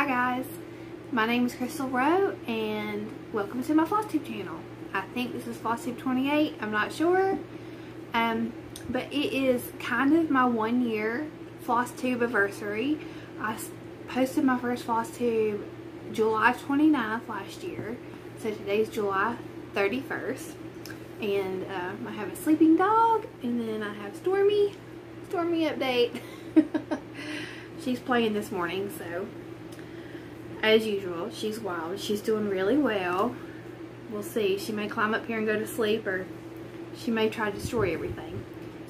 Hi guys, my name is Krystal Rowe and welcome to my FlossTube channel. I think this is FlossTube 28, I'm not sure. Um, but it is kind of my one year FlossTube anniversary. I posted my first FlossTube July 29th last year. So today's July 31st. And um, I have a sleeping dog and then I have Stormy. Stormy update. she's playing this morning, so as usual, she's wild. She's doing really well. We'll see. She may climb up here and go to sleep or she may try to destroy everything.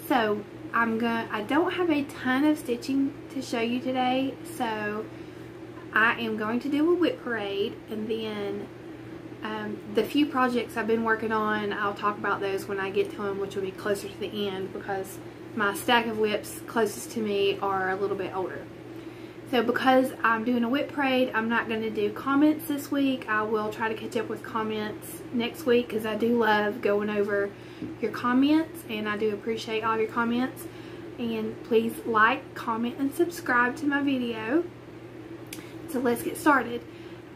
So I'm going to I don't have a ton of stitching to show you today, so I am going to do a whip parade and then um, the few projects I've been working on, I'll talk about those when I get to them, which will be closer to the end because my stack of whips closest to me are a little bit older. So because I'm doing a whip parade, I'm not going to do comments this week. I will try to catch up with comments next week because I do love going over your comments and I do appreciate all your comments. And please like, comment, and subscribe to my video. So let's get started.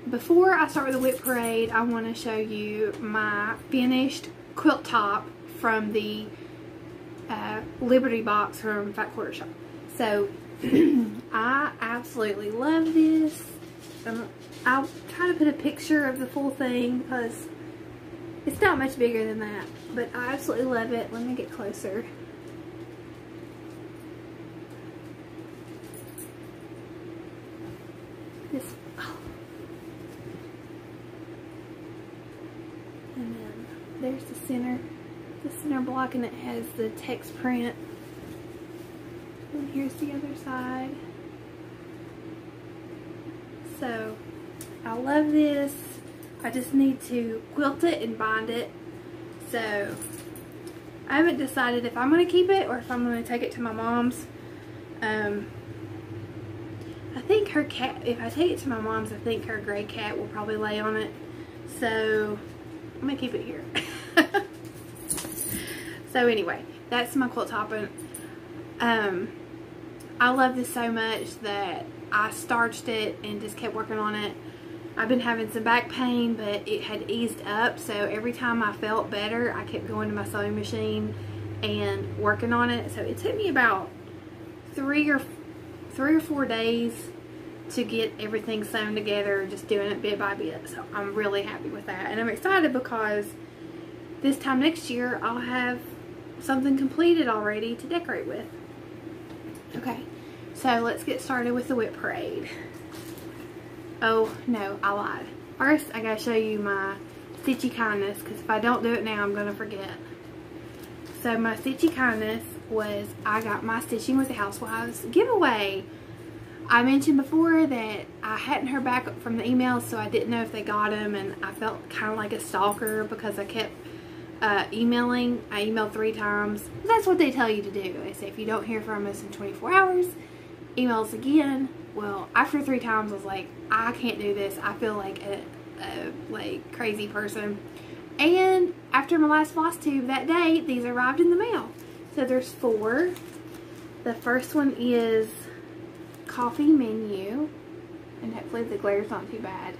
Before I start with the whip parade, I want to show you my finished quilt top from the uh, Liberty box from Fat Quarter Shop. So I absolutely love this. Um, I'll try to put a picture of the full thing because it's not much bigger than that. But I absolutely love it. Let me get closer. This, oh. And then there's the center, the center block and it has the text print and here's the other side. So, I love this. I just need to quilt it and bind it. So, I haven't decided if I'm going to keep it or if I'm going to take it to my mom's. Um, I think her cat, if I take it to my mom's, I think her gray cat will probably lay on it. So, I'm going to keep it here. so anyway, that's my quilt top. Um, I love this so much that I starched it and just kept working on it. I've been having some back pain, but it had eased up, so every time I felt better, I kept going to my sewing machine and working on it. So it took me about three or three or four days to get everything sewn together, just doing it bit by bit. So I'm really happy with that. And I'm excited because this time next year, I'll have something completed already to decorate with. Okay, so let's get started with the Whip parade. Oh, no, I lied. First, I gotta show you my Stitchy Kindness, because if I don't do it now, I'm gonna forget. So my Stitchy Kindness was, I got my Stitching with the Housewives giveaway. I mentioned before that I hadn't heard back from the emails, so I didn't know if they got them, and I felt kind of like a stalker because I kept uh, emailing. I emailed three times. That's what they tell you to do. They say if you don't hear from us in 24 hours, email us again. Well, after three times, I was like, I can't do this. I feel like a, a like crazy person. And after my last floss tube that day, these arrived in the mail. So there's four. The first one is coffee menu. And hopefully the glare's not too bad.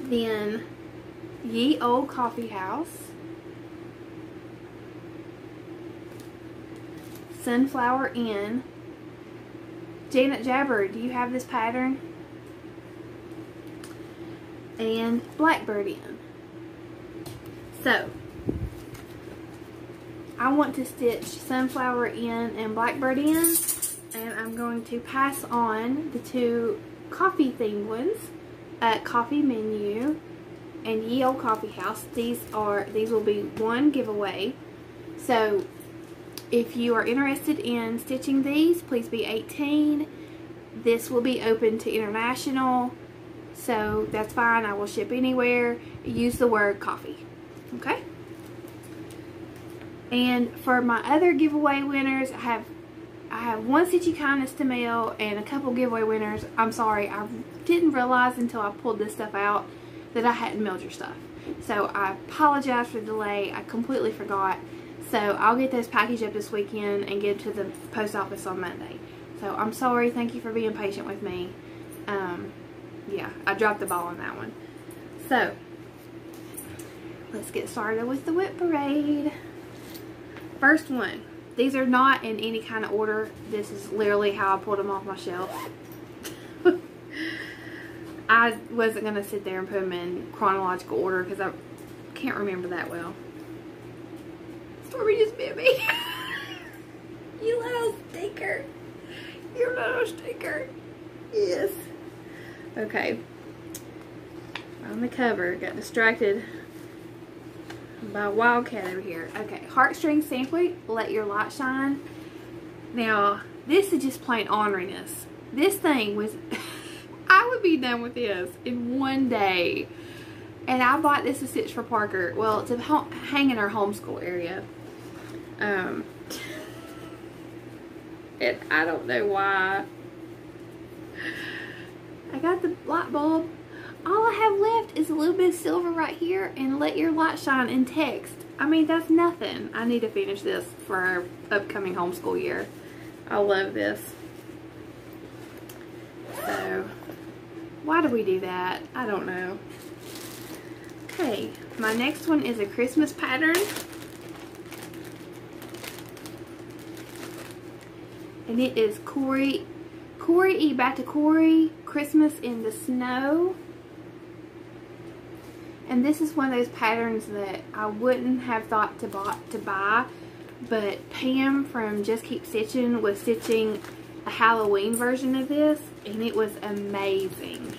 Then Ye Old Coffee House, Sunflower Inn. Janet Jabber, do you have this pattern? And Blackbird Inn. So, I want to stitch Sunflower Inn and Blackbird Inn, and I'm going to pass on the two coffee themed ones at Coffee Menu and Ye Old Coffee House. These are these will be one giveaway. So if you are interested in stitching these, please be 18. This will be open to international. So that's fine. I will ship anywhere. Use the word coffee. Okay? And for my other giveaway winners, I have I have one Stitchy Kindness to mail and a couple giveaway winners. I'm sorry, I didn't realize until I pulled this stuff out that I hadn't mailed your stuff. So I apologize for the delay. I completely forgot. So I'll get those packaged up this weekend and get to the post office on Monday. So I'm sorry. Thank you for being patient with me. Um, yeah, I dropped the ball on that one. So, let's get started with the whip parade. First one. These are not in any kind of order. This is literally how I pulled them off my shelf. I wasn't going to sit there and put them in chronological order because I can't remember that well. Stormy just bit me. you little stinker. You little stinker. Yes. Okay. On the cover. Got distracted by Wildcat over here. Okay. Heartstring Samplery. Let Your Light Shine. Now, this is just plain orneriness. This thing was... I would be done with this in one day. And I bought this to stitch for Parker. Well, it's to hang in our homeschool area. Um, and I don't know why. I got the light bulb. All I have left is a little bit of silver right here and let your light shine in text. I mean, that's nothing. I need to finish this for our upcoming homeschool year. I love this. So, why do we do that? I don't know. Okay, my next one is a Christmas pattern. And it is Corey, Corey E. Batakori, Christmas in the Snow. And this is one of those patterns that I wouldn't have thought to, bought, to buy. But Pam from Just Keep Stitching was stitching a Halloween version of this. And it was amazing.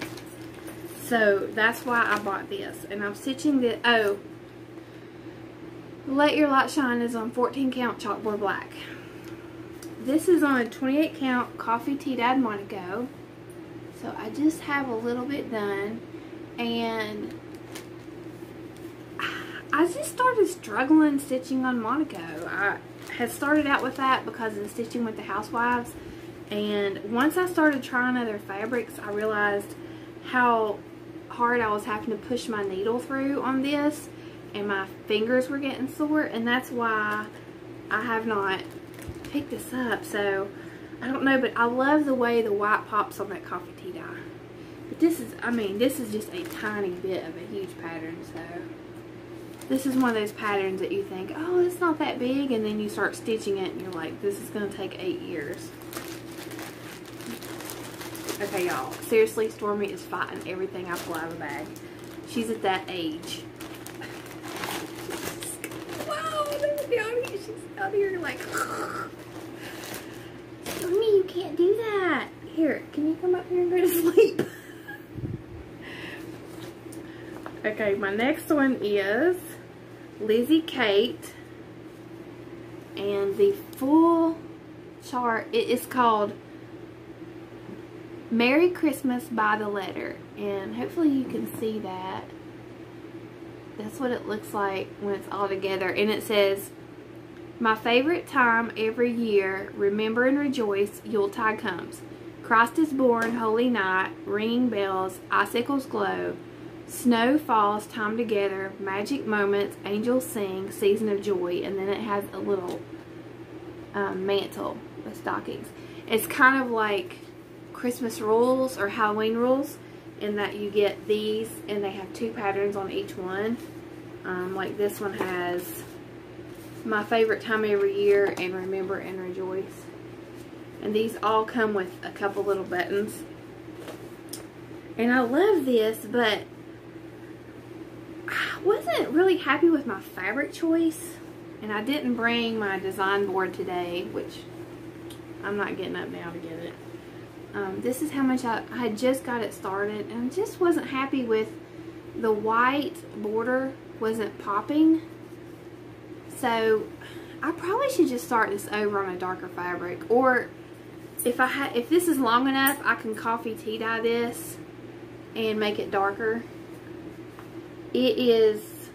So that's why I bought this. And I'm stitching the, oh, Let Your Light Shine is on 14 count chalkboard black. This is on a 28 count Coffee Tea dad Monaco. So I just have a little bit done. And I just started struggling stitching on Monaco. I had started out with that because of stitching with the housewives. And once I started trying other fabrics, I realized how hard I was having to push my needle through on this and my fingers were getting sore and that's why I have not picked this up so I don't know but I love the way the white pops on that coffee tea dye but this is I mean this is just a tiny bit of a huge pattern so this is one of those patterns that you think oh it's not that big and then you start stitching it and you're like this is gonna take eight years Okay, y'all. Seriously, Stormy is fighting everything I pull out of the bag. She's at that age. wow, look down here. She's out here like... Can't do that. Here, can you come up here and go to sleep? okay, my next one is Lizzie Kate. And the full chart, it is called Merry Christmas by the letter. And hopefully you can see that. That's what it looks like when it's all together. And it says, My favorite time every year, remember and rejoice, Yuletide comes. Christ is born, holy night, ringing bells, icicles glow. Snow falls, time together, magic moments, angels sing, season of joy. And then it has a little um, mantle with stockings. It's kind of like Christmas rules or Halloween rules in that you get these and they have two patterns on each one. Um, like this one has my favorite time every year and remember and rejoice. And these all come with a couple little buttons. And I love this, but I wasn't really happy with my fabric choice. And I didn't bring my design board today, which I'm not getting up now to get it. Um, this is how much I, I had just got it started and just wasn't happy with the white border wasn't popping. So I probably should just start this over on a darker fabric or if I had if this is long enough I can coffee tea dye this and make it darker. It is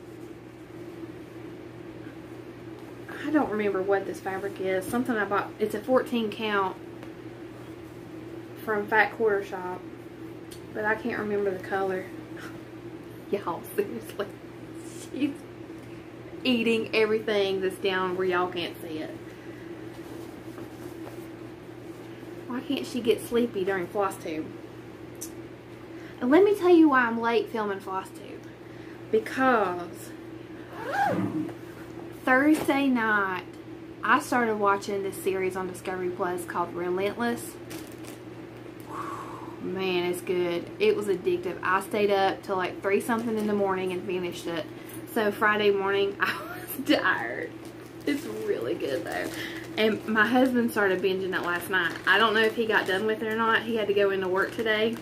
I don't remember what this fabric is. Something I bought. It's a 14 count from Fat Quarter Shop. But I can't remember the color. y'all, seriously. She's eating everything that's down where y'all can't see it. Why can't she get sleepy during floss tube? And let me tell you why I'm late filming floss tube. Because Thursday night, I started watching this series on Discovery Plus called Relentless. Man, it's good. It was addictive. I stayed up till like 3 something in the morning and finished it. So Friday morning, I was tired. It's really good though. And my husband started binging it last night. I don't know if he got done with it or not. He had to go into work today.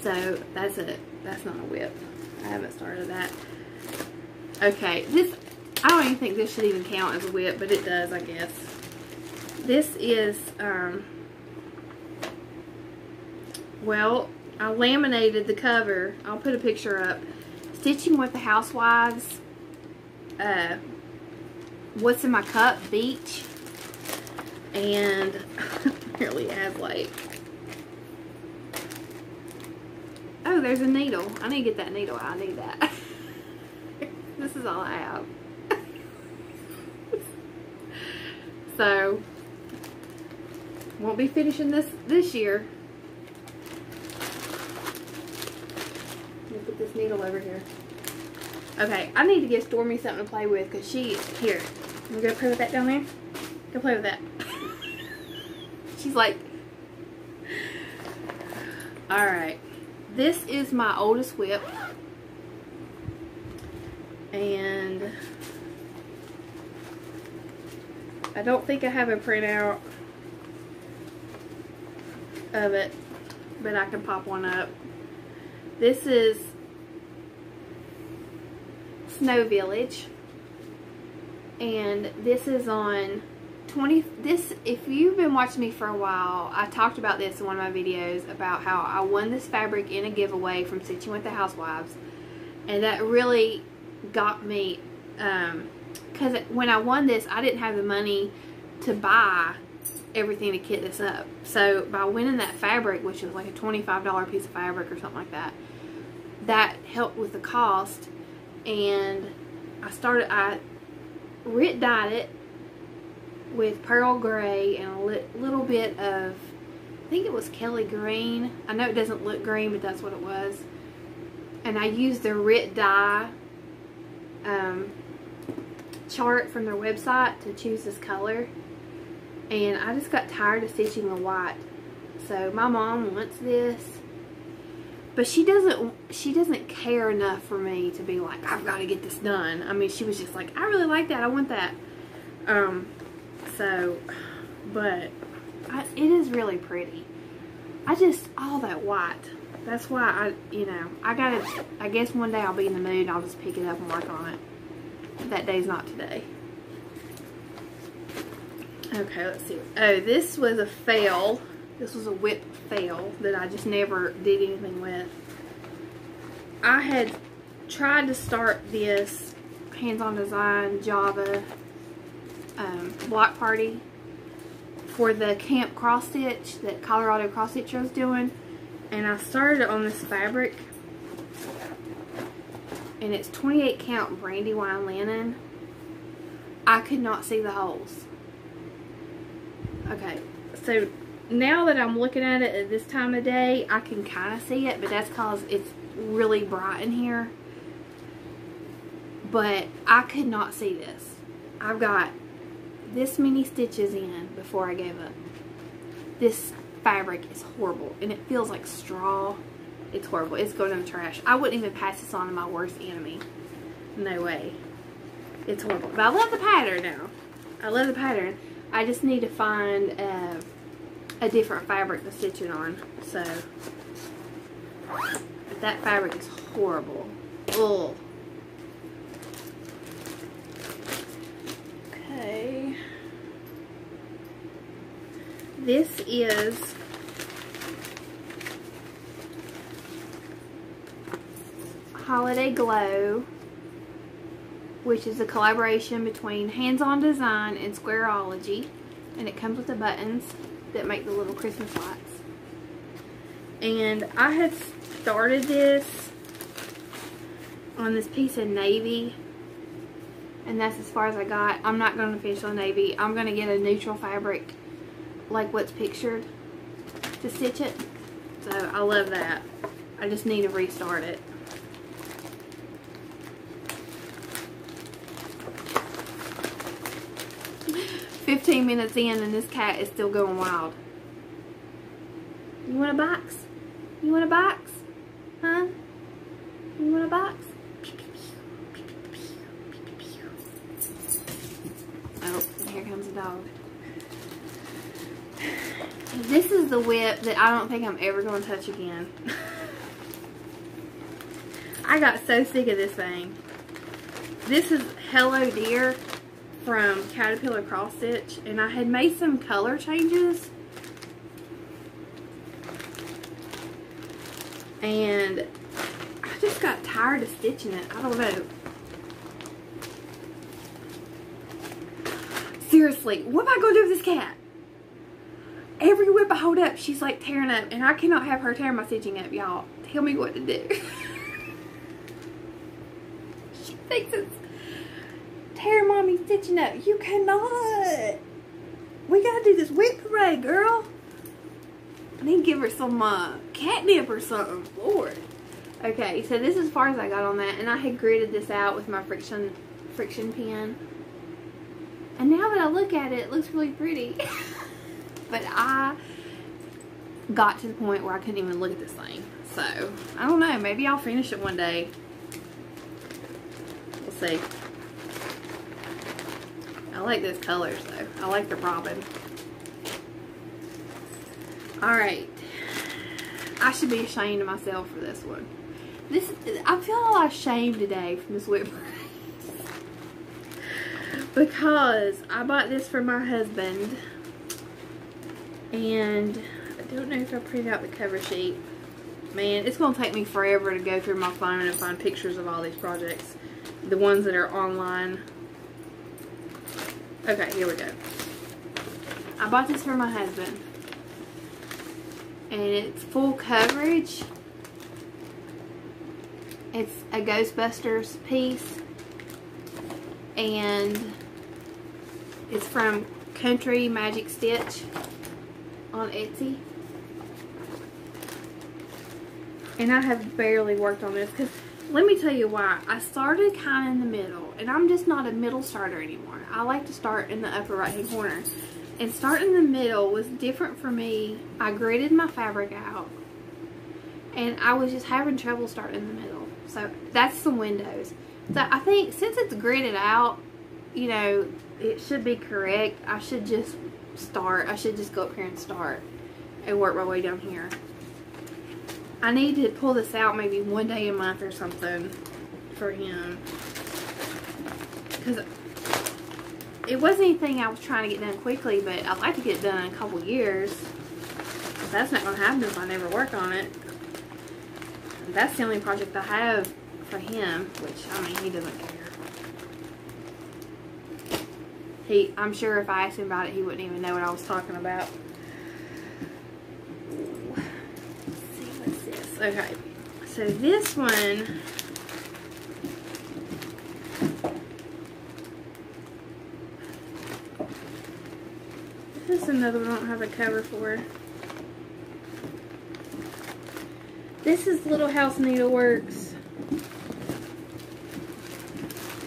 So that's it. That's not a whip. I haven't started that. Okay, this, I don't even think this should even count as a whip, but it does, I guess. This is, um, well, I laminated the cover. I'll put a picture up. Stitching with the Housewives, uh, What's in My Cup Beach, and really has like Oh, there's a needle. I need to get that needle I need that. this is all I have. so, won't be finishing this this year. Put this needle over here. Okay, I need to get Stormy something to play with because she, here, going to play with that down there. Go play with that. She's like, alright. This is my oldest whip. And I don't think I have a printout of it, but I can pop one up. This is Snow Village. And this is on 20 this if you've been watching me for a while I talked about this in one of my videos about how I won this fabric in a giveaway from Stitching with the Housewives. And that really got me um because when I won this I didn't have the money to buy everything to kit this up. So by winning that fabric which was like a $25 piece of fabric or something like that that helped with the cost and I started I Rit dyed it with pearl gray and a li little bit of, I think it was Kelly green. I know it doesn't look green, but that's what it was. And I used the Rit dye um, chart from their website to choose this color. And I just got tired of stitching the white. So my mom wants this. But she doesn't she doesn't care enough for me to be like, I've got to get this done. I mean, she was just like, I really like that. I want that. Um, so, but I, it is really pretty. I just, all that white. That's why I, you know, I gotta, I guess one day I'll be in the mood I'll just pick it up and work on it. That day's not today. Okay, let's see. Oh, this was a fail. This was a whip fail that I just never did anything with. I had tried to start this hands-on design Java um, block party for the camp cross stitch that Colorado cross stitch was doing and I started on this fabric and it's 28 count brandywine linen I could not see the holes okay so now that I'm looking at it at this time of day I can kind of see it but that's because it's really bright in here but I could not see this I've got this many stitches in before I gave up. This fabric is horrible and it feels like straw. It's horrible. It's going in the trash. I wouldn't even pass this on to my worst enemy. No way. It's horrible. But I love the pattern now. I love the pattern. I just need to find uh, a different fabric to stitch it on. So, that fabric is horrible. Ugh. Okay. This is Holiday Glow, which is a collaboration between Hands On Design and Squareology. And it comes with the buttons that make the little Christmas lights. And I had started this on this piece of navy and that's as far as I got. I'm not going to finish on navy. I'm going to get a neutral fabric like what's pictured to stitch it. So I love that. I just need to restart it. Fifteen minutes in and this cat is still going wild. You want a box? You want a box? Huh? You want a box? Oh, here comes a dog. This is the whip that I don't think I'm ever going to touch again. I got so sick of this thing. This is Hello Dear from Caterpillar Cross Stitch and I had made some color changes and I just got tired of stitching it. I don't know. Seriously, what am I going to do with this cat? Every whip I hold up, she's like tearing up. And I cannot have her tearing my stitching up, y'all. Tell me what to do. she thinks it's tearing mommy stitching up. You cannot. We got to do this whip parade, girl. I need to give her some uh, catnip or something. Lord. Okay, so this is as far as I got on that. And I had gridded this out with my friction friction pen. And now that I look at it, it looks really pretty. but I got to the point where I couldn't even look at this thing. So, I don't know. Maybe I'll finish it one day. We'll see. I like those colors, though. I like the robin. Alright. I should be ashamed of myself for this one. This, I feel a lot of shame today from this whip because I bought this for my husband and I don't know if I printed out the cover sheet. Man, it's going to take me forever to go through my phone and find pictures of all these projects. The ones that are online. Okay, here we go. I bought this for my husband and it's full coverage. It's a Ghostbusters piece and it's from Country Magic Stitch on Etsy. And I have barely worked on this because let me tell you why. I started kind of in the middle and I'm just not a middle starter anymore. I like to start in the upper right hand corner and starting in the middle was different for me. I gridded my fabric out and I was just having trouble starting in the middle. So that's the windows. So I think since it's gridded out, you know, it should be correct. I should just start. I should just go up here and start and work my way down here. I need to pull this out maybe one day a month or something for him. Because it wasn't anything I was trying to get done quickly, but I'd like to get it done in a couple years. That's not going to happen if I never work on it. That's the only project I have for him, which, I mean, he doesn't care. He, I'm sure if I asked him about it, he wouldn't even know what I was talking about. Let's see, what's this? Okay, so this one... This is another one I don't have a cover for. This is Little House Needleworks.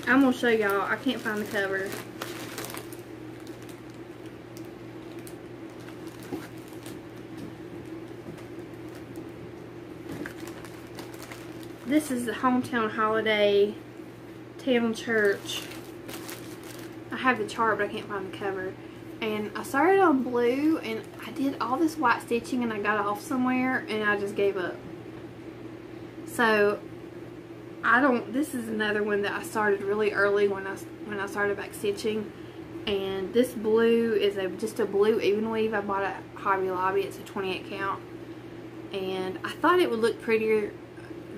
I'm going to show y'all. I can't find the cover. This is the Hometown Holiday Town Church. I have the chart, but I can't find the cover. And I started on blue, and I did all this white stitching, and I got off somewhere, and I just gave up. So, I don't, this is another one that I started really early when I, when I started back stitching. And this blue is a just a blue even weave. I bought at Hobby Lobby. It's a 28 count. And I thought it would look prettier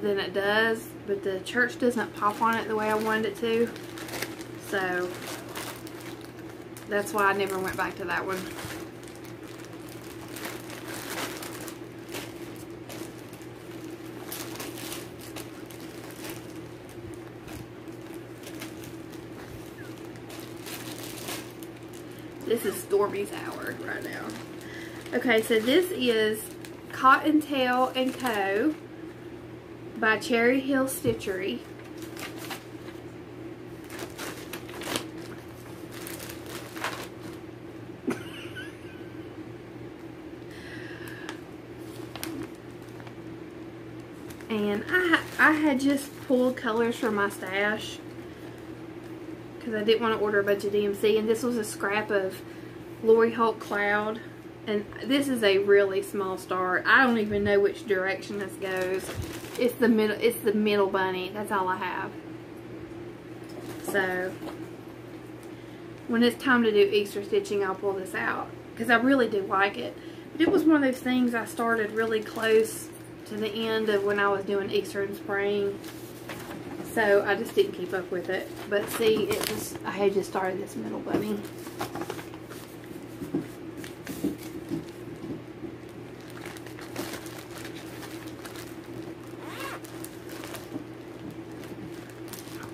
than it does. But the church doesn't pop on it the way I wanted it to. So, that's why I never went back to that one. This is Stormy's hour right now. Okay, so this is Cottontail and Co. by Cherry Hill Stitchery. and I, I had just pulled colors from my stash because I didn't want to order a bunch of DMC and this was a scrap of Lori Holt Cloud and this is a really small star. I don't even know which direction this goes. It's the middle it's the middle bunny. That's all I have. So when it's time to do Easter stitching I'll pull this out because I really do like it. But it was one of those things I started really close to the end of when I was doing Easter and spring. So I just didn't keep up with it. But see, it just I had just started this middle bunny.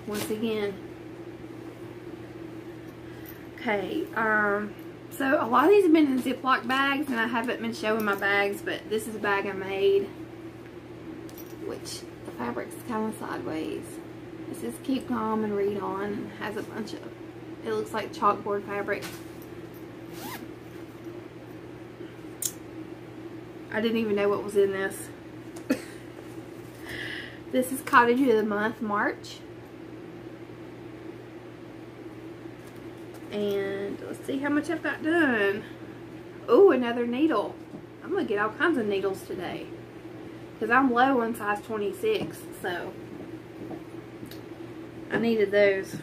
Once again. Okay, um, so a lot of these have been in Ziploc bags and I haven't been showing my bags, but this is a bag I made which the fabric's kind of sideways. It says keep calm and read on and has a bunch of, it looks like chalkboard fabric. I didn't even know what was in this. this is Cottage of the Month, March. And let's see how much I've got done. Oh, another needle. I'm going to get all kinds of needles today. Because I'm low on size 26, so I needed those.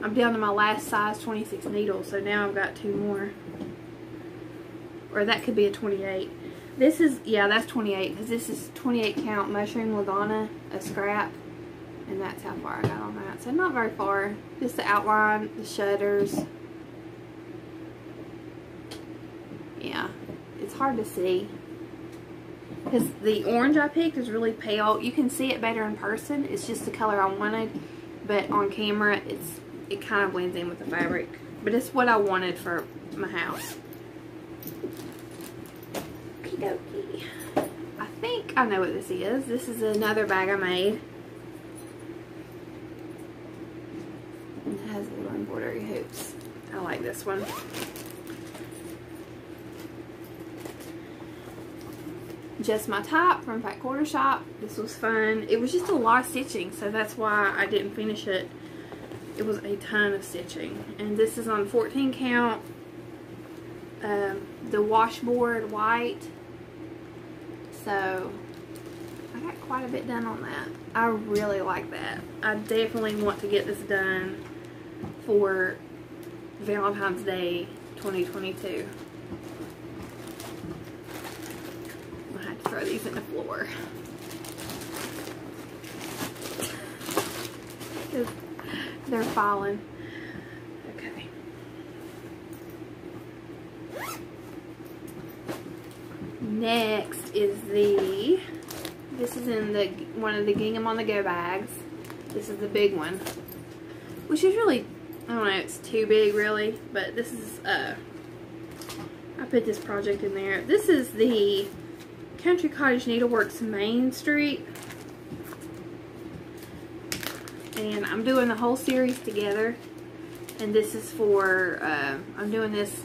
I'm down to my last size 26 needle, so now I've got two more. Or that could be a 28. This is, yeah, that's 28, because this is 28 count mushroom Lugana, a scrap. And that's how far I got on that. So not very far. Just the outline, the shutters. Yeah, it's hard to see. Because the orange I picked is really pale. You can see it better in person. It's just the color I wanted. But on camera, it's it kind of blends in with the fabric. But it's what I wanted for my house. Okie dokie. I think I know what this is. This is another bag I made. It has little embroidery hoops. I like this one. just my top from Fat Quarter Shop. This was fun. It was just a lot of stitching, so that's why I didn't finish it. It was a ton of stitching. And this is on 14 count. Um, the washboard white. So, I got quite a bit done on that. I really like that. I definitely want to get this done for Valentine's Day 2022. I had to throw these in the floor. They're falling. Okay. Next is the, this is in the one of the Gingham on the Go bags. This is the big one. Which is really, I don't know, it's too big really, but this is, uh, I put this project in there. This is the Country Cottage Needleworks Main Street. And I'm doing the whole series together. And this is for, uh, I'm doing this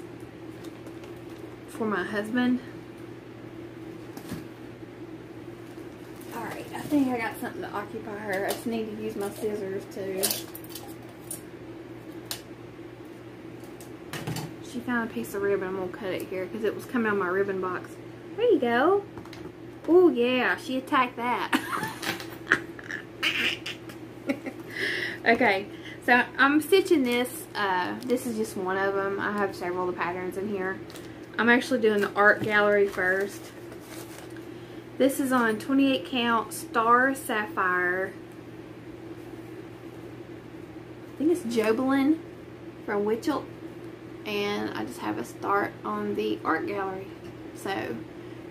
for my husband. Alright, I think I got something to occupy her. I just need to use my scissors too. She found a piece of ribbon. I'm going to cut it here because it was coming out of my ribbon box. There you go. Oh yeah, she attacked that. okay, so I'm stitching this. Uh, this is just one of them. I have several of the patterns in here. I'm actually doing the art gallery first. This is on 28 count Star Sapphire. I think it's Jobelan from Wichelt. And I just have a start on the art gallery. So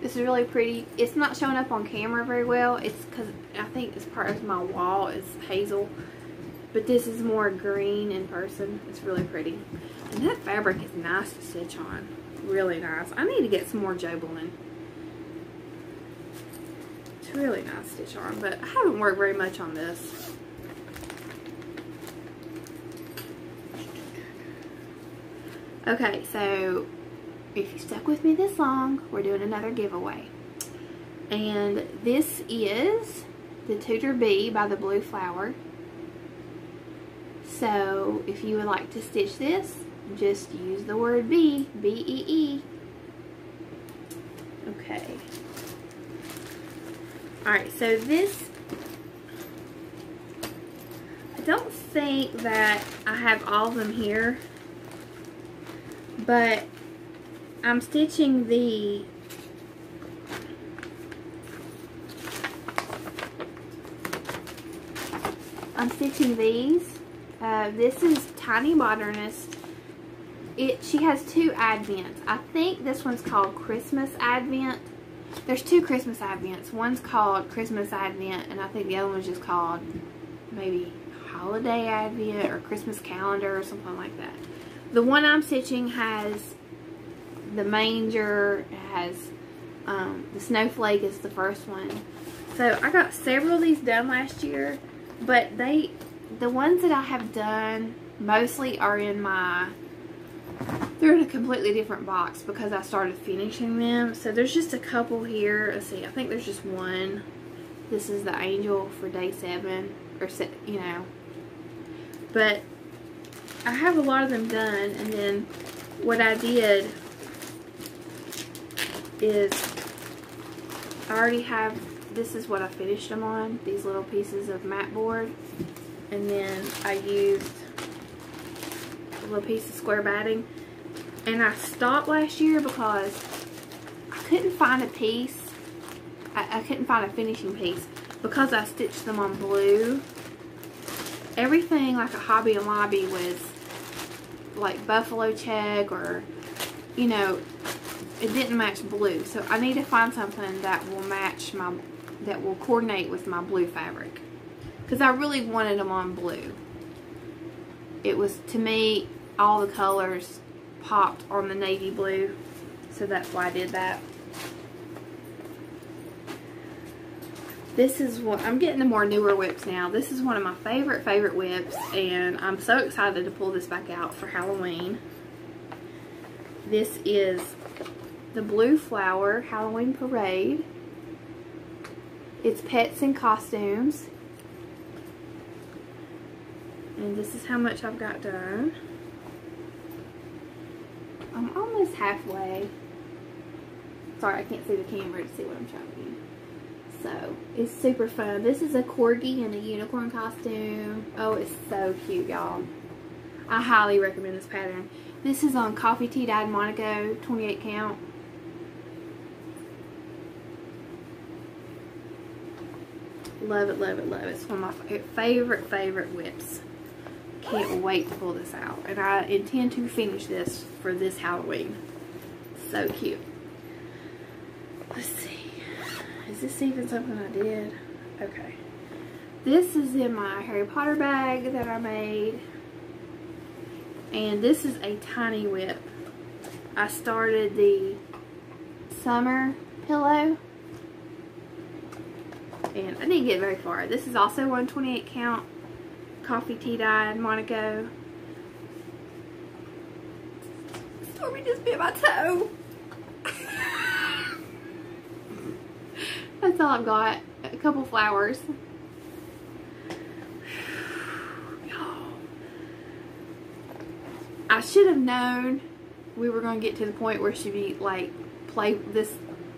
this is really pretty. It's not showing up on camera very well. It's because I think it's part of my wall is hazel. But this is more green in person. It's really pretty. And that fabric is nice to stitch on. Really nice. I need to get some more Jobelan. It's really nice to stitch on, but I haven't worked very much on this. Okay, so if you stuck with me this long, we're doing another giveaway. And this is the Tudor Bee by the Blue Flower. So if you would like to stitch this, just use the word bee, B-E-E. -E. Okay. Alright, so this, I don't think that I have all of them here, but I'm stitching the I'm stitching these. Uh, this is Tiny Modernist. It She has two Advents. I think this one's called Christmas Advent. There's two Christmas Advents. One's called Christmas Advent, and I think the other one's just called maybe Holiday Advent or Christmas Calendar or something like that. The one I'm stitching has the manger, has um, the snowflake is the first one. So I got several of these done last year, but they, the ones that I have done mostly are in my, they're in a completely different box because I started finishing them. So there's just a couple here. Let's see, I think there's just one. This is the angel for day seven, or, you know. But I have a lot of them done, and then what I did is I already have, this is what I finished them on, these little pieces of mat board. And then I used a little piece of square batting. And I stopped last year because I couldn't find a piece. I, I couldn't find a finishing piece because I stitched them on blue. Everything like a Hobby and Lobby was like buffalo check or, you know, it didn't match blue. So I need to find something that will match my, that will coordinate with my blue fabric. Because I really wanted them on blue. It was, to me, all the colors popped on the navy blue. So that's why I did that. This is what, I'm getting the more newer whips now. This is one of my favorite, favorite whips, And I'm so excited to pull this back out for Halloween. This is the Blue Flower Halloween Parade. It's pets and costumes. And this is how much I've got done. I'm almost halfway. Sorry, I can't see the camera to see what I'm trying. So, it's super fun. This is a corgi in a unicorn costume. Oh, it's so cute, y'all. I highly recommend this pattern. This is on Coffee Tea Dyed Monaco 28 count. Love it, love it, love it. It's one of my favorite, favorite whips. Can't wait to pull this out. And I intend to finish this for this Halloween. So cute. Let's see. Is this even something I did? Okay. This is in my Harry Potter bag that I made. And this is a tiny whip. I started the summer pillow and I didn't get very far. This is also 128 count coffee tea dyed Monaco. Stormy just bit my toe. That's all I've got. A couple flowers. I should have known we were going to get to the point where she'd be like play this,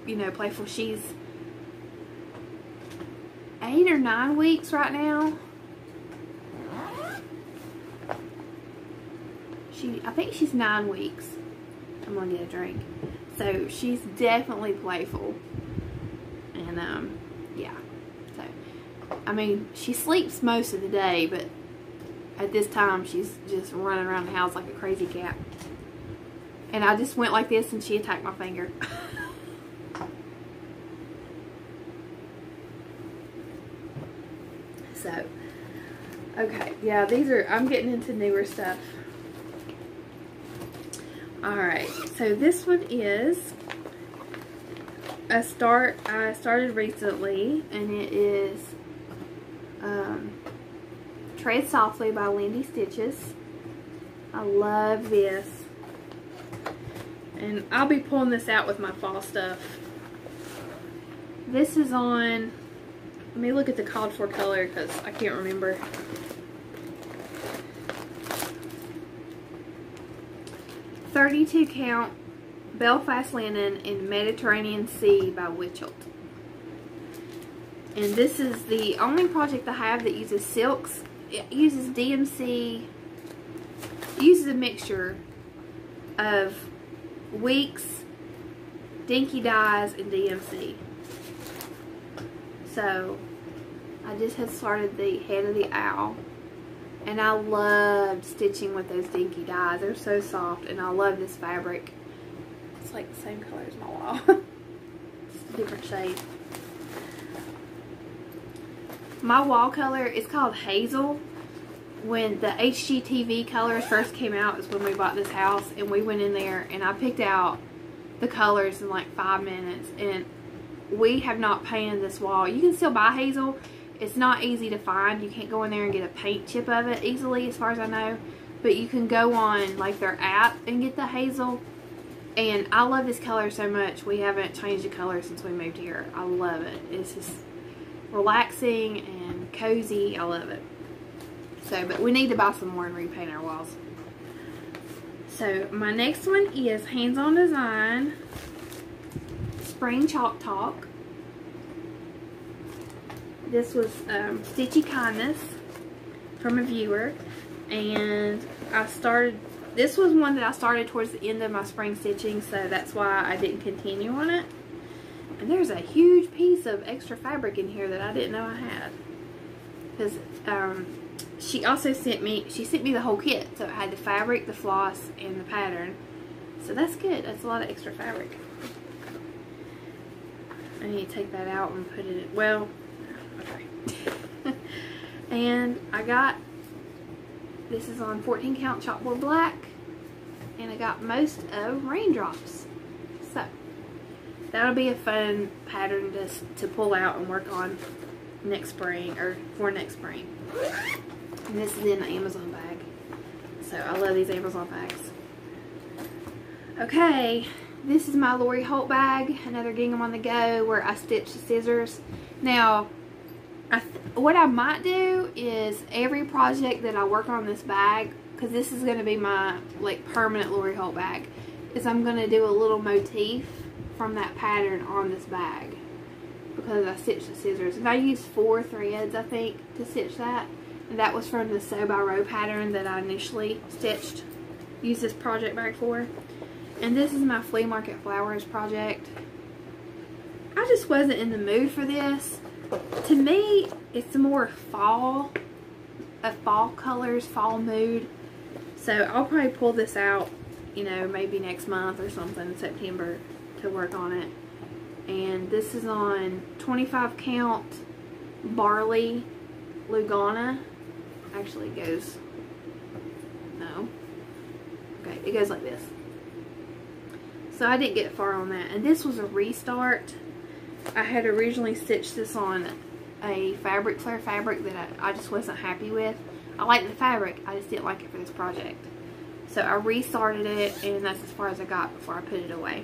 you know, playful. She's eight or nine weeks right now. She, I think she's nine weeks. I'm gonna get a drink. So she's definitely playful. And um, yeah. So, I mean, she sleeps most of the day, but at this time she's just running around the house like a crazy cat. And I just went like this and she attacked my finger. So, okay. Yeah, these are, I'm getting into newer stuff. Alright, so this one is I start I started recently and it is um, Tread Softly by Lindy Stitches. I love this. And I'll be pulling this out with my fall stuff. This is on, let me look at the called for color because I can't remember. Thirty-two count Belfast Linen in Mediterranean Sea by Wichelt. And this is the only project I have that uses silks. It uses DMC, uses a mixture of Weeks, Dinky Dyes, and DMC. So, I just had started the head of the owl. And I loved stitching with those dinky dyes. They're so soft. And I love this fabric. It's like the same color as my wall. Just a different shade. My wall color is called Hazel. When the HGTV colors first came out is when we bought this house. And we went in there and I picked out the colors in like five minutes. And we have not painted this wall. You can still buy Hazel it's not easy to find. You can't go in there and get a paint chip of it easily as far as I know. But you can go on like their app and get the hazel. And I love this color so much. We haven't changed the color since we moved here. I love it. It's just relaxing and cozy. I love it. So, but we need to buy some more and repaint our walls. So, my next one is Hands On Design Spring Chalk Talk. This was um, Stitchy Kindness from a viewer. And I started, this was one that I started towards the end of my spring stitching. So that's why I didn't continue on it. And there's a huge piece of extra fabric in here that I didn't know I had. Because um, she also sent me, she sent me the whole kit. So it had the fabric, the floss, and the pattern. So that's good. That's a lot of extra fabric. I need to take that out and put it in, well, okay. and I got, this is on 14 count chalkboard black, and I got most of raindrops. So, that'll be a fun pattern to, to pull out and work on next spring, or for next spring. And this is in the Amazon bag. So, I love these Amazon bags. Okay, this is my Lori Holt bag, another gingham on the go where I stitch the scissors. Now, I what I might do is every project that I work on this bag, because this is going to be my like permanent Lori Holt bag, is I'm going to do a little motif from that pattern on this bag because I stitched the scissors. And I used four threads, I think, to stitch that. And that was from the Sew by Row pattern that I initially stitched, used this project bag for. And this is my Flea Market Flowers project. I just wasn't in the mood for this to me, it's more fall, a fall colors, fall mood. So I'll probably pull this out, you know, maybe next month or something, September, to work on it. And this is on 25 count barley Lugana. Actually, it goes, no. Okay, it goes like this. So I didn't get far on that. And this was a restart I had originally stitched this on a fabric, flare fabric that I, I just wasn't happy with. I like the fabric, I just didn't like it for this project. So I restarted it and that's as far as I got before I put it away.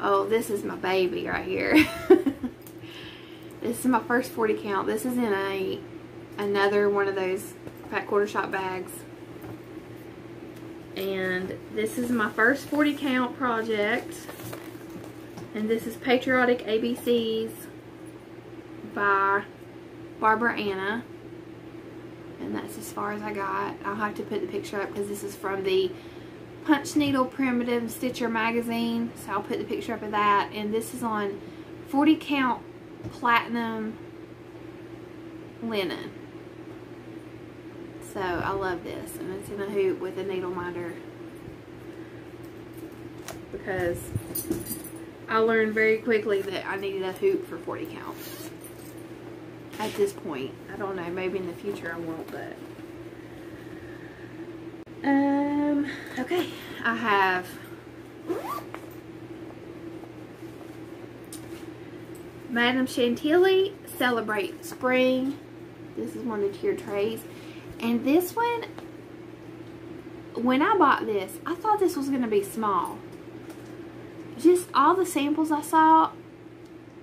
Oh, this is my baby right here. this is my first 40 count. This is in a another one of those fat quarter shop bags. And this is my first 40 count project. And this is Patriotic ABCs by Barbara Ana. And that's as far as I got. I'll have to put the picture up because this is from the Punch Needle Primitive Stitcher magazine. So I'll put the picture up of that. And this is on 40 count platinum linen. So I love this. And it's in a hoop with a needle minder. Because I learned very quickly that I needed a hoop for 40 count. At this point. I don't know, maybe in the future I won't, but... Um, okay. I have Madame Chantilly Celebrate Spring. This is one of the tier trays. And this one, when I bought this, I thought this was going to be small. Just all the samples I saw,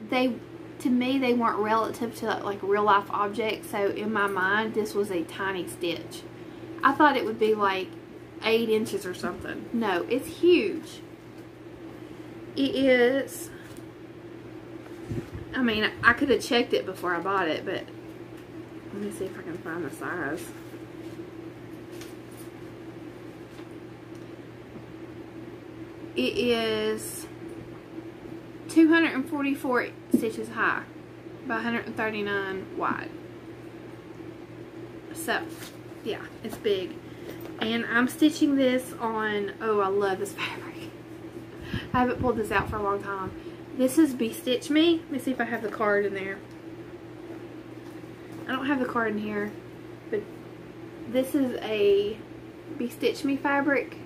they, to me, they weren't relative to like real life objects. So in my mind, this was a tiny stitch. I thought it would be like eight inches or something. No, it's huge. It is, I mean, I could have checked it before I bought it, but let me see if I can find the size. It is 244 stitches high by 139 wide. So, yeah, it's big. And I'm stitching this on, oh, I love this fabric. I haven't pulled this out for a long time. This is Bestitch Me. Let me see if I have the card in there. I don't have the card in here, but this is a Bestitch Me fabric.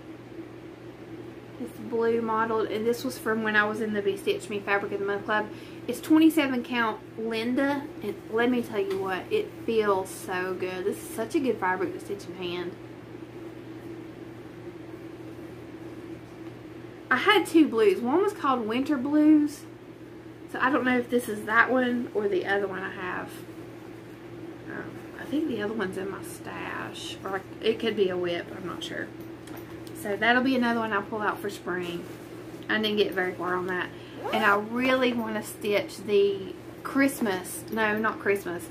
It's blue modeled, and this was from when I was in the Bestitch Me Fabric of the Month Club. It's 27 count Linda, and let me tell you what, it feels so good. This is such a good fabric to stitch in hand. I had two blues. One was called Winter Blues. So I don't know if this is that one or the other one I have. Um, I think the other one's in my stash. Or it could be a WIP. I'm not sure. So that'll be another one I'll pull out for spring. I didn't get very far on that. And I really want to stitch the Christmas. No, not Christmas.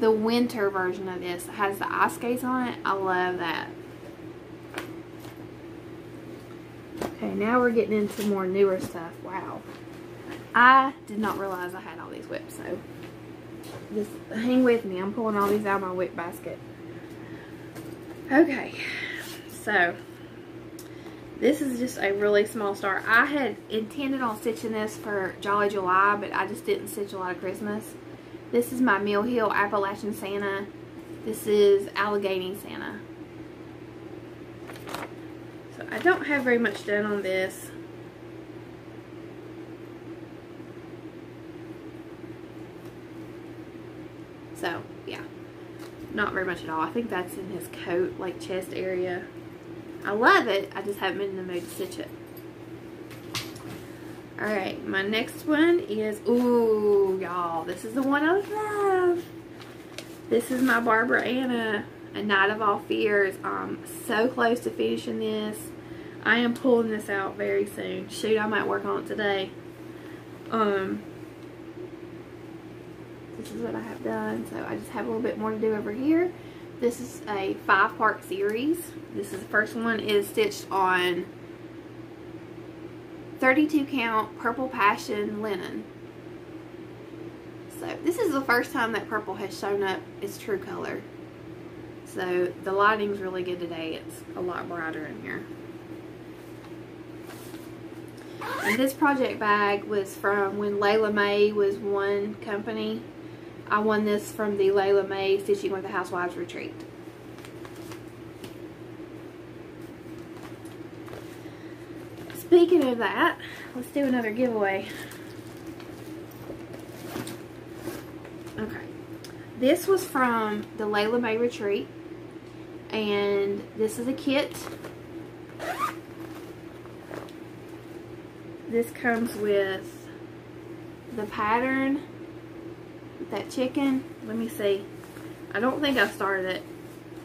The winter version of this. It has the ice skates on it. I love that. Okay, now we're getting into more newer stuff. Wow. I did not realize I had all these WIPs, so just hang with me. I'm pulling all these out of my WIP basket. Okay, so this is just a really small star. I had intended on stitching this for Jolly July, but I just didn't stitch a lot of Christmas. This is my Mill Hill Appalachian Santa. This is Allegheny Santa. So I don't have very much done on this. So, yeah. Not very much at all. I think that's in his coat, like chest area. I love it. I just haven't been in the mood to stitch it. Alright, my next one is, ooh, y'all, this is the one I love. This is my Barbara Ana, A Night of All Fears. I'm so close to finishing this. I am pulling this out very soon. Shoot, I might work on it today. Um, this is what I have done. So I just have a little bit more to do over here. This is a five-part series. This is the first one is stitched on 32 count Purple Passion linen. So this is the first time that purple has shown up its true color. So the lighting's really good today. It's a lot brighter in here. And this project bag was from when Layla May was one company. I won this from the Layla May Stitching with the Housewives Retreat. Speaking of that, let's do another giveaway. Okay. This was from the Layla May Retreat. And this is a kit This comes with the pattern, that chicken. Let me see. I don't think I started it.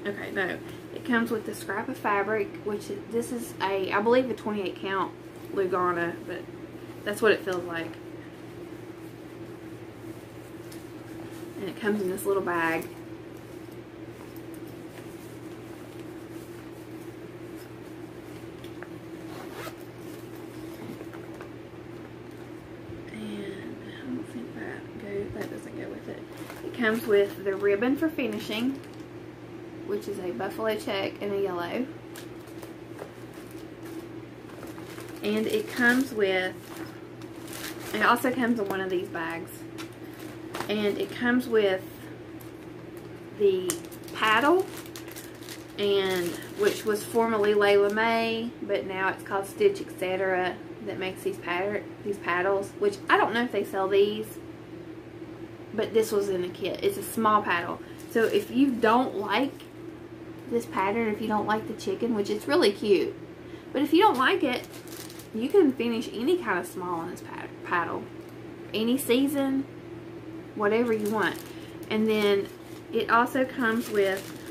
Okay, no. It comes with the scrap of fabric, which is, this is a, I believe a 28 count Lugana, but that's what it feels like. And it comes in this little bag. Comes with the ribbon for finishing, which is a buffalo check and a yellow. And it comes with, it also comes in one of these bags. And it comes with the paddle, and which was formerly Layla May, but now it's called Stitch Etc. that makes these, pattern, these paddles, which I don't know if they sell these but this was in the kit. It's a small paddle. So if you don't like this pattern, if you don't like the chicken, which is really cute, but if you don't like it, you can finish any kind of small on this paddle. Any season, whatever you want. And then it also comes with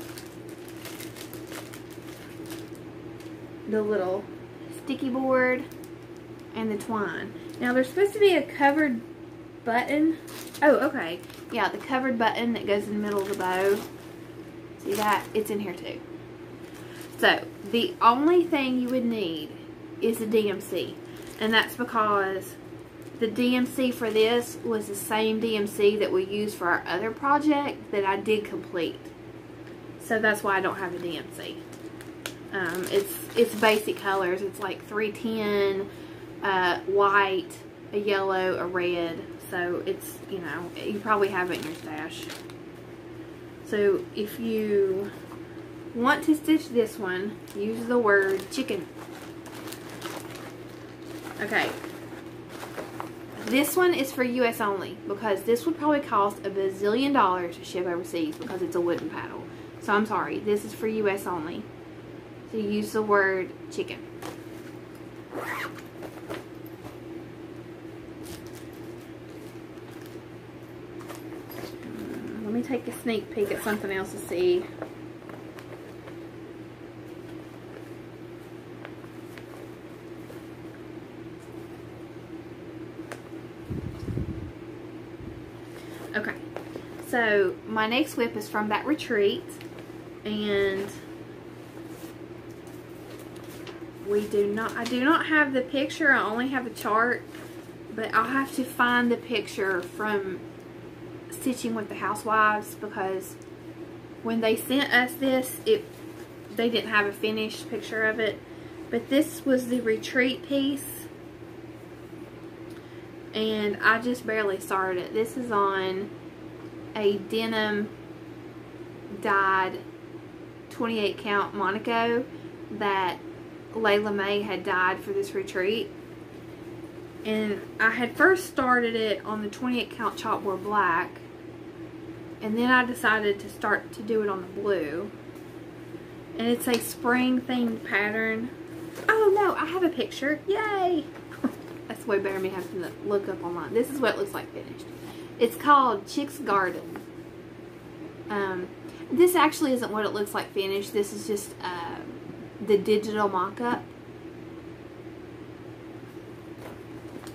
the little sticky board and the twine. Now there's supposed to be a covered button. Oh, okay. Yeah, the covered button that goes in the middle of the bow. See that? It's in here too. So, the only thing you would need is a DMC. And that's because the DMC for this was the same DMC that we used for our other project that I did complete. So that's why I don't have a DMC. Um, it's it's basic colors. It's like 310, uh, white, a yellow, a red. So it's, you know, you probably have it in your stash. So if you want to stitch this one, use the word chicken. Okay. This one is for US only because this would probably cost a bazillion dollars to ship overseas because it's a wooden paddle. So I'm sorry, this is for US only. So use the word chicken. Me take a sneak peek at something else to see. Okay, so my next WIP is from that retreat and we do not, I do not have the picture, I only have a chart, but I'll have to find the picture from Stitching with the Housewives because when they sent us this, it they didn't have a finished picture of it. But this was the retreat piece. And I just barely started it. This is on a denim dyed 28 count Monaco that Layla May had dyed for this retreat. And I had first started it on the 28 count chalkboard black. And then I decided to start to do it on the blue. And it's a spring themed pattern. Oh no, I have a picture. Yay! That's way better me having to look up online. This is what it looks like finished. It's called Chick's Garden. Um, this actually isn't what it looks like finished. This is just uh, the digital mock-up.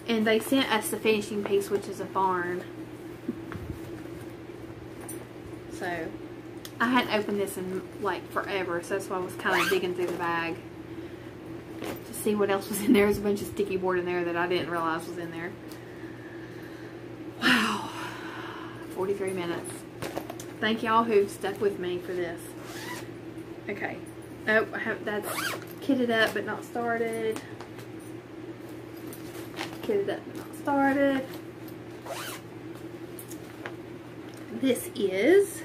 And they sent us the finishing piece, which is a barn. So, I hadn't opened this in, like, forever, so that's why I was kind of digging through the bag to see what else was in there. There's a bunch of sticky board in there that I didn't realize was in there. Wow. 43 minutes. Thank y'all who stuck with me for this. Okay. Oh, I have that's kitted up but not started. Kitted up but not started. This is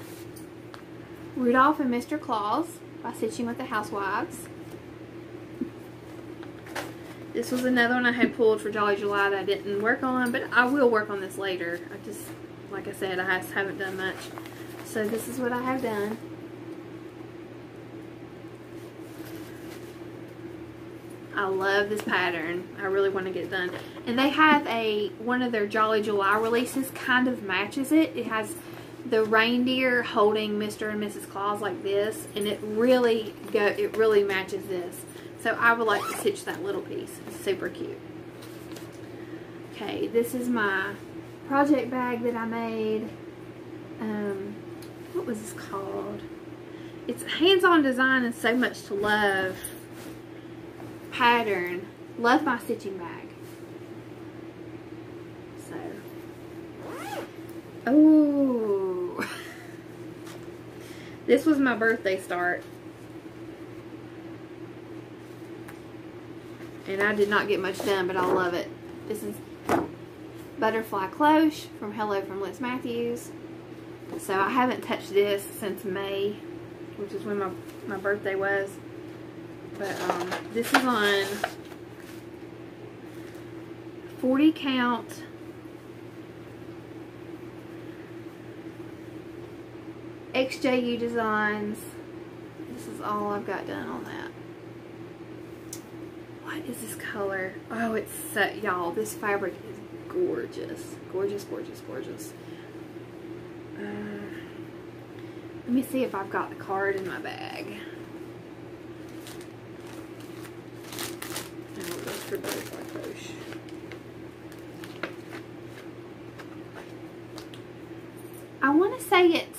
Rudolph and Mr. Claus by Stitching with the Housewives. This was another one I had pulled for Jolly July that I didn't work on, but I will work on this later. I just, like I said, I just haven't done much. So this is what I have done. I love this pattern. I really want to get done. And they have a, one of their Jolly July releases kind of matches it. It has the reindeer holding Mr. and Mrs. Claus like this. And it really go, it really matches this. So I would like to stitch that little piece. It's super cute. Okay, this is my project bag that I made. Um, what was this called? It's hands-on design and so much to love pattern. Love my stitching bag. So, oh, this was my birthday start. And I did not get much done, but I love it. This is Butterfly Cloche from Hello from Liz Mathews. So I haven't touched this since May, which is when my, my birthday was. But um, this is on 40 count XJU Designs. This is all I've got done on that. What is this color? Oh, it's so, y'all, this fabric is gorgeous. Gorgeous, gorgeous, gorgeous. Uh, let me see if I've got the card in my bag. For both. I want to say it's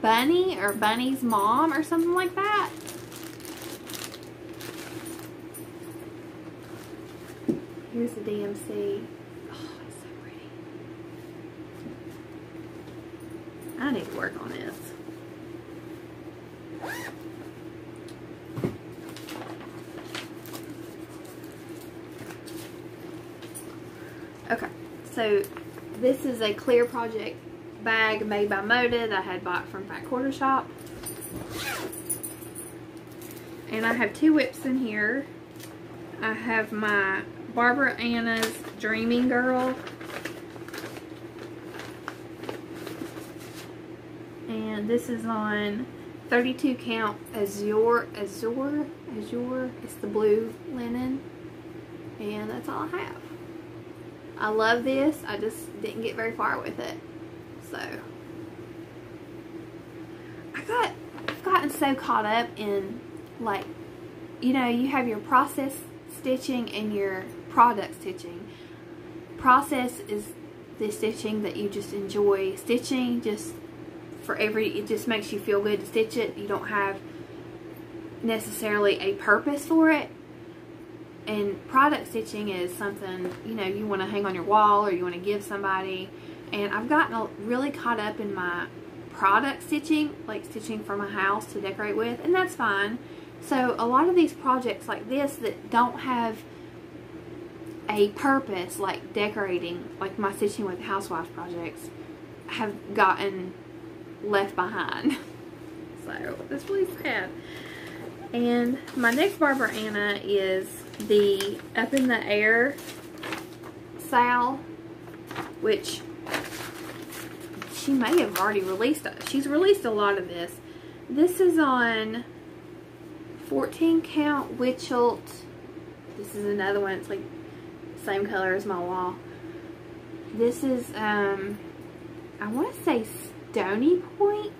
Bunny or Bunny's mom or something like that. Here's the DMC. Oh, it's so pretty. I need to work on this. Okay, so this is a clear project bag made by Moda that I had bought from Fat Quarter Shop. And I have two WIPs in here. I have my Barbara Ana's Dreaming Girl. And this is on 32 count Azure, Azure, Azure. It's the blue linen. And that's all I have. I love this. I just didn't get very far with it. So, I got, I've gotten so caught up in, like, you know, you have your process stitching and your product stitching. Process is the stitching that you just enjoy stitching just for every, it just makes you feel good to stitch it. You don't have necessarily a purpose for it. And product stitching is something, you know, you want to hang on your wall or you want to give somebody and I've gotten really caught up in my product stitching, like stitching for my house to decorate with, and that's fine. So a lot of these projects like this that don't have a purpose, like decorating, like my Stitching with Housewives projects, have gotten left behind. so that's really sad. And my next Barbara Ana is the Up in the Air SAL, which she may have already released. She's released a lot of this. This is on 14 count Wichelt. This is another one. It's like same color as my wall. This is, um, I want to say Stony Point.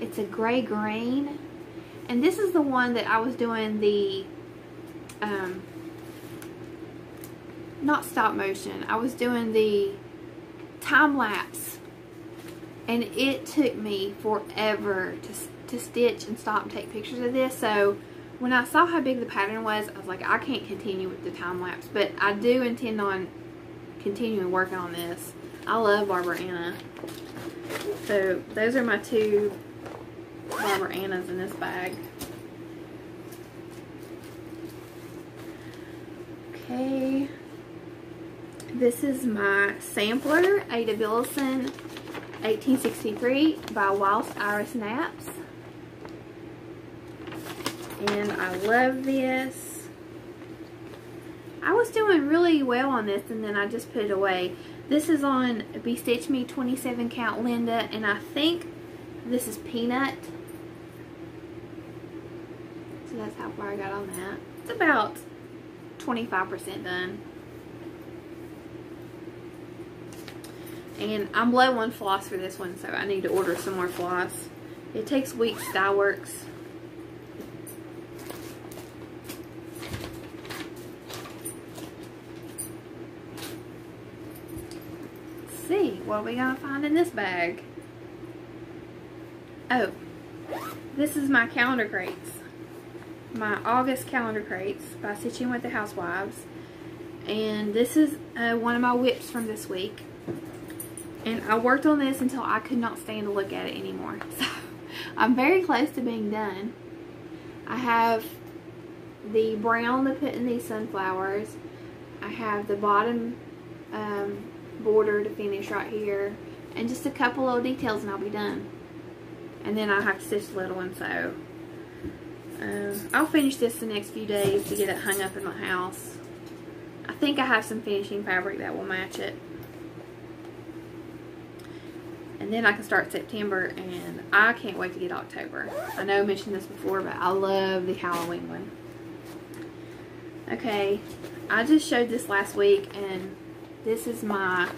It's a gray green. And this is the one that I was doing the, um, not stop motion. I was doing the time lapse and it took me forever to, to stitch and stop and take pictures of this. So when I saw how big the pattern was I was like I can't continue with the time lapse. But I do intend on continuing working on this. I love Barbara Ana so those are my two Barbara Anas in this bag. Okay. This is my sampler Ada Billison 1863 by Whilst Iris Naps. And I love this. I was doing really well on this and then I just put it away. This is on Bestitch Me 27 Count Linda and I think this is Peanut. So that's how far I got on that. It's about 25% done. And I'm low on floss for this one, so I need to order some more floss. It takes weeks, Dyeworks. Let's see, what we to find in this bag? Oh, this is my calendar crates. My August calendar crates by Stitching with the Housewives. And this is uh, one of my WIPs from this week. And I worked on this until I could not stand to look at it anymore. So I'm very close to being done. I have the brown to put in these sunflowers. I have the bottom um, border to finish right here. And just a couple little details and I'll be done. And then I have to stitch the little one so um, I'll finish this the next few days to get it hung up in my house. I think I have some finishing fabric that will match it. And then I can start September and I can't wait to get October. I know I mentioned this before, but I love the Halloween one. Okay, I just showed this last week and this is my,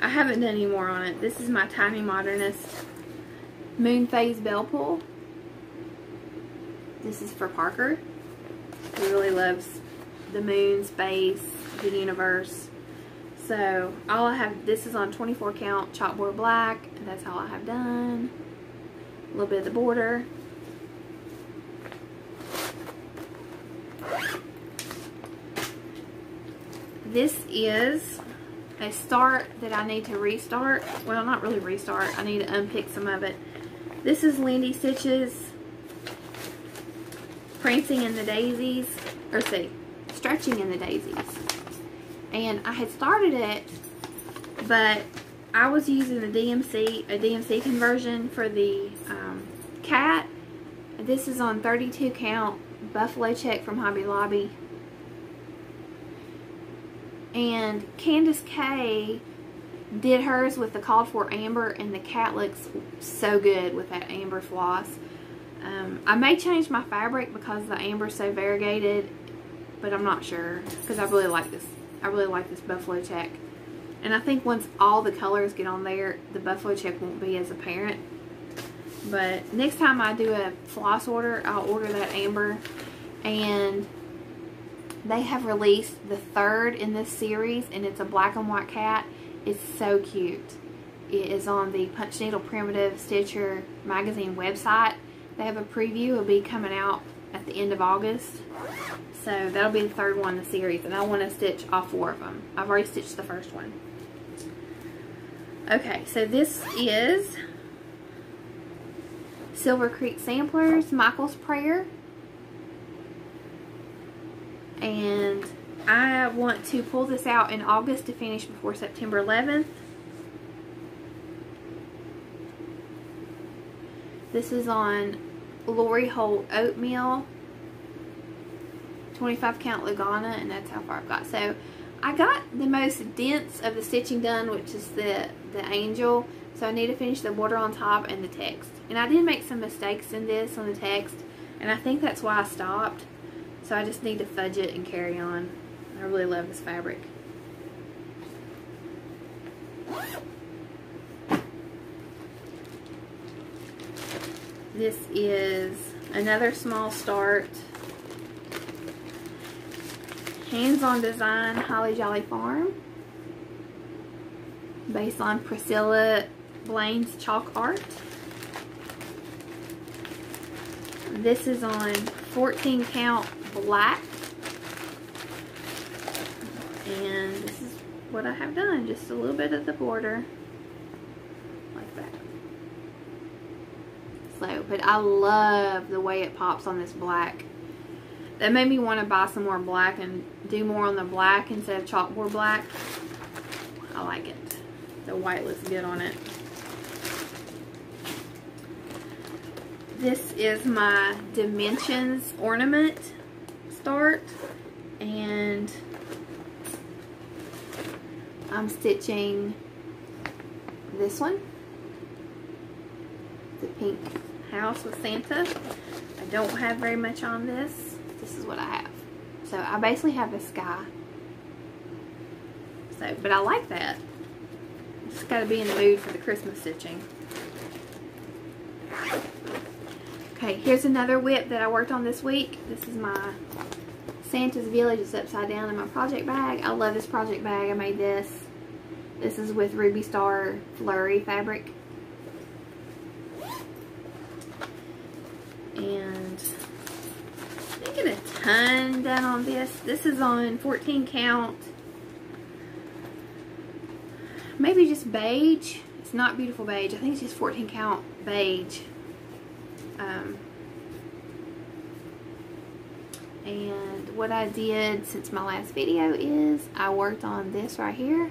I haven't done any more on it. This is my Tiny Modernist Moon Phase Bell Pull. This is for Parker. He really loves the moon, space, the universe. So all I have, this is on 24 count chalkboard black. That's all I have done. A little bit of the border. This is a start that I need to restart. Well, not really restart. I need to unpick some of it. This is Lindy Stitches Prancing in the Daisies. Or see, Stretching in the Daisies and I had started it but I was using a DMC a DMC conversion for the um, cat. This is on 32 count buffalo check from Hobby Lobby. And Candace K did hers with the called for amber and the cat looks so good with that amber floss. Um, I may change my fabric because the amber is so variegated but I'm not sure because I really like this I really like this buffalo check. And I think once all the colors get on there, the buffalo check won't be as apparent. But next time I do a floss order, I'll order that amber. And they have released the third in this series, and it's a black and white cat. It's so cute. It is on the Punch Needle Primitive Stitcher magazine website. They have a preview. It'll be coming out at the end of August. So that'll be the third one in the series. And I want to stitch all four of them. I've already stitched the first one. Okay, so this is Silver Creek Samplers, Michael's Prayer. And I want to pull this out in August to finish before September 11th. This is on Lori Holt Oatmeal 25 count Lugana and that's how far I've got. So I got the most dense of the stitching done which is the, the angel. So I need to finish the border on top and the text. And I did make some mistakes in this on the text and I think that's why I stopped. So I just need to fudge it and carry on. I really love this fabric. This is another small start hands-on design Holly Jolly Farm. Based on Priscilla Blaine's chalk art. This is on 14 count black. And this is what I have done just a little bit of the border. Like that. So but I love the way it pops on this black that made me want to buy some more black and do more on the black instead of chalkboard black. I like it. The white looks good on it. This is my Dimensions ornament start and I'm stitching this one the pink house with Santa I don't have very much on this this is what I have. So I basically have a sky. So, but I like that. Just got to be in the mood for the Christmas stitching. Okay, here's another WIP that I worked on this week. This is my Santa's Village. It's upside down in my project bag. I love this project bag. I made this. This is with Ruby Star Flurry fabric. And done on this. This is on 14 count. Maybe just beige. It's not beautiful beige. I think it's just 14 count beige. Um, and what I did since my last video is I worked on this right here.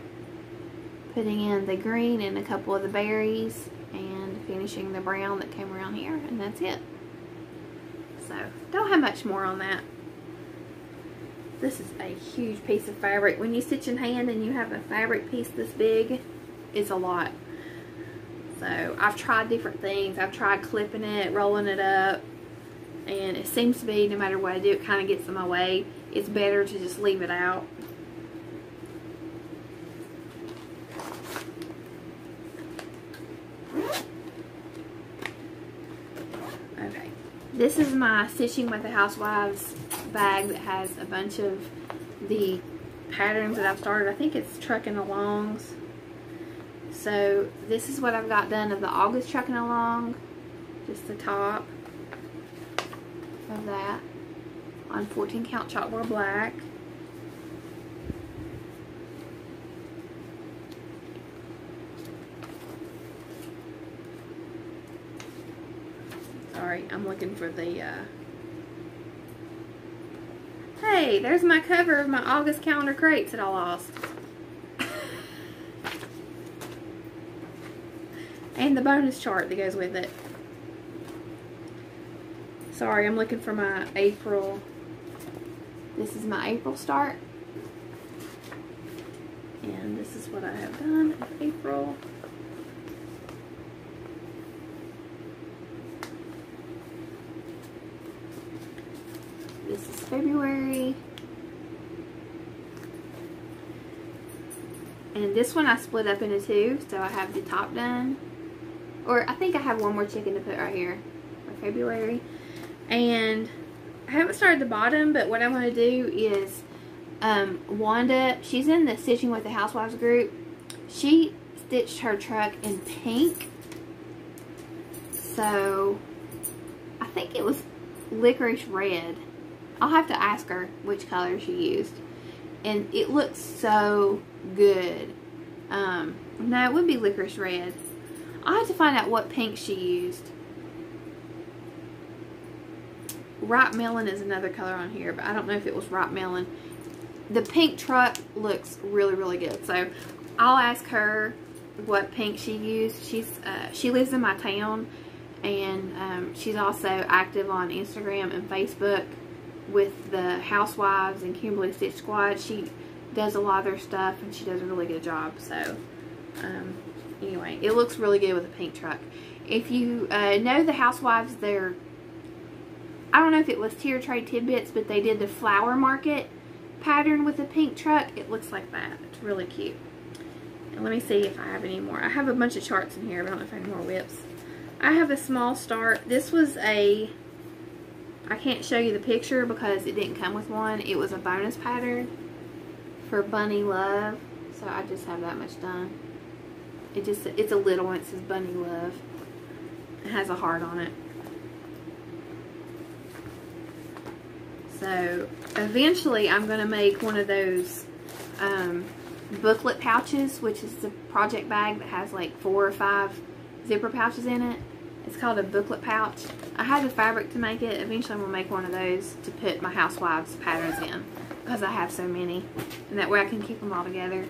Putting in the green and a couple of the berries and finishing the brown that came around here and that's it. So, don't have much more on that. This is a huge piece of fabric. When you stitch in hand and you have a fabric piece this big, it's a lot. So I've tried different things. I've tried clipping it, rolling it up, and it seems to be no matter what I do, it kind of gets in my way. It's better to just leave it out. Okay, this is my Stitching with the Housewives bag that has a bunch of the patterns that I've started. I think it's trucking alongs. So this is what I've got done of the August trucking along. Just the top of that on 14 count chalkboard black. Sorry, I'm looking for the, uh... Hey, there's my cover of my August calendar crates that I lost. and the bonus chart that goes with it. Sorry, I'm looking for my April. This is my April start. And this is what I have done April. This is February. And this one I split up into two, so I have the top done. Or I think I have one more chicken to put right here for February. And I haven't started the bottom, but what I'm going to do is um, Wanda, she's in the Stitching with the Housewives group. She stitched her truck in pink. So, I think it was licorice red. I'll have to ask her which color she used. And it looks so good. Um, no, it would be licorice red. I'll have to find out what pink she used. Ripe melon is another color on here, but I don't know if it was ripe melon. The pink truck looks really, really good. So I'll ask her what pink she used. She's uh, She lives in my town, and um, she's also active on Instagram and Facebook with the Housewives and Kimberly Stitch Squad. She does a lot of their stuff, and she does a really good job. So, um, anyway, it looks really good with a pink truck. If you uh, know the Housewives, they're I don't know if it was Tier Tray Tidbits, but they did the flower market pattern with a pink truck. It looks like that. It's really cute. And let me see if I have any more. I have a bunch of charts in here, but I don't know if I have more WIPs. I have a small start. This was a, I can't show you the picture because it didn't come with one. It was a bonus pattern for Bunny Love. So I just have that much done. It just, it's a little one. It says Bunny Love. It has a heart on it. So eventually I'm going to make one of those um, booklet pouches, which is the project bag that has like four or five zipper pouches in it. It's called a booklet pouch. I have the fabric to make it. Eventually I'm going to make one of those to put my housewives patterns in because I have so many. And that way I can keep them all together.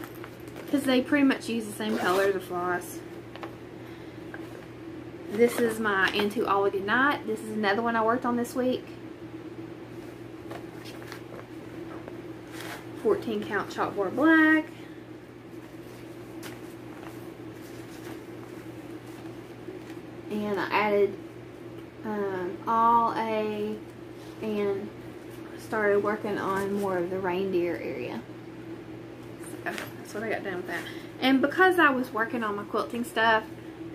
Because they pretty much use the same colors of floss. This is my Into All Good Night. This is another one I worked on this week. 14 count chalkboard black. And I added um, all A and started working on more of the reindeer area. So that's what I got done with that. And because I was working on my quilting stuff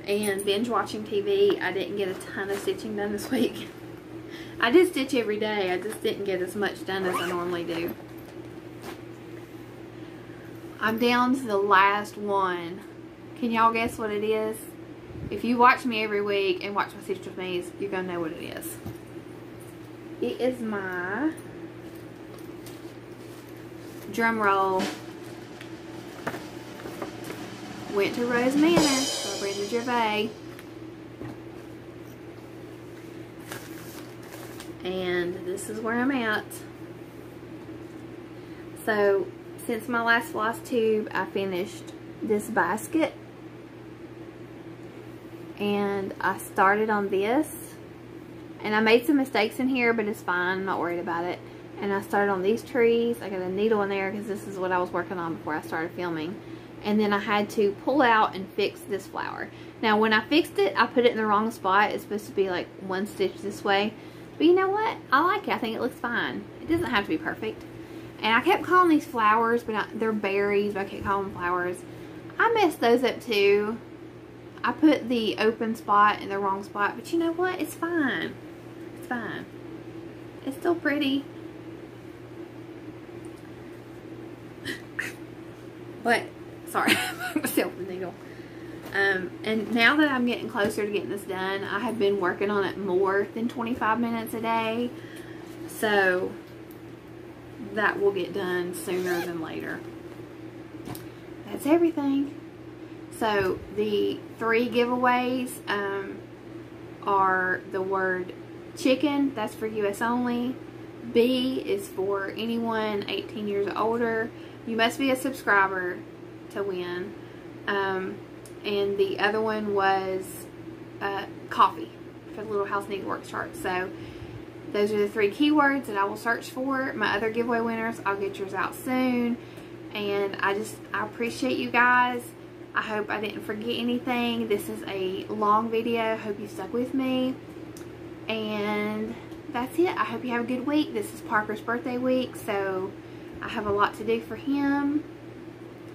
and binge watching TV, I didn't get a ton of stitching done this week. I did stitch every day, I just didn't get as much done as I normally do. I'm down to the last one. Can y'all guess what it is? If you watch me every week and watch my Stitch with you're going to know what it is. It is my drum roll. Winter Rose Manor by Brenda Gervais. And this is where I'm at. So since my last Flosstube, I finished this basket. And I started on this. And I made some mistakes in here, but it's fine. I'm not worried about it. And I started on these trees. I got a needle in there because this is what I was working on before I started filming. and then I had to pull out and fix this flower. Now when I fixed it, I put it in the wrong spot. It's supposed to be like one stitch this way. But you know what? I like it. I think it looks fine. It doesn't have to be perfect. And I kept calling these flowers, but I, they're berries, but I kept calling them flowers. I messed those up too. I put the open spot in the wrong spot, but you know what? It's fine. It's fine. It's still pretty. but, sorry, myself the needle. Um, and now that I'm getting closer to getting this done, I have been working on it more than 25 minutes a day. So, that will get done sooner than later. That's everything. So the three giveaways um, are the word chicken, that's for US only. B is for anyone 18 years older. You must be a subscriber to win. Um, and the other one was uh, coffee for the Little House Needlework chart. So those are the three keywords that I will search for. My other giveaway winners, I'll get yours out soon. And I just, I appreciate you guys. I hope I didn't forget anything. This is a long video. Hope you stuck with me. And that's it. I hope you have a good week. This is Parker's birthday week, so I have a lot to do for him.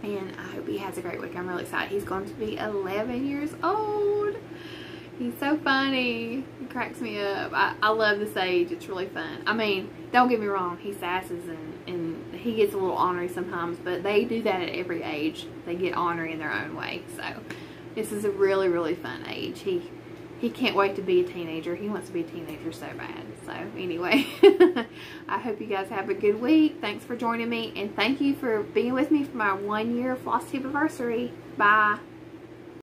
And I hope he has a great week. I'm really excited. He's going to be 11 years old. He's so funny. He cracks me up. I, I love this age. It's really fun. I mean, don't get me wrong. He sasses and, and he gets a little ornery sometimes, but they do that at every age. They get ornery in their own way. So, this is a really, really fun age. He he can't wait to be a teenager. He wants to be a teenager so bad. So, anyway, I hope you guys have a good week. Thanks for joining me, and thank you for being with me for my one year Flosstube anniversary. Bye.